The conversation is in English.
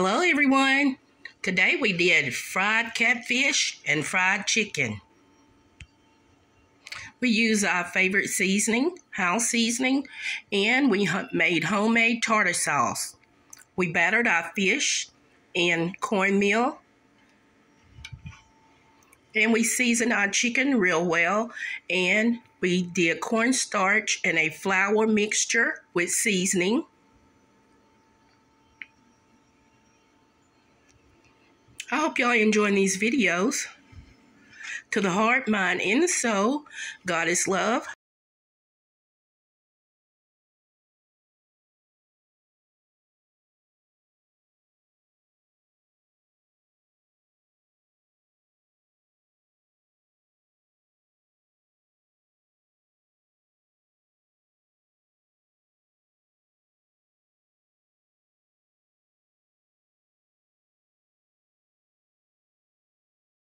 Hello, everyone. Today we did fried catfish and fried chicken. We use our favorite seasoning, house seasoning, and we made homemade tartar sauce. We battered our fish in cornmeal, and we seasoned our chicken real well, and we did cornstarch and a flour mixture with seasoning. I hope y'all enjoying these videos. To the heart, mind, and the soul, God is love.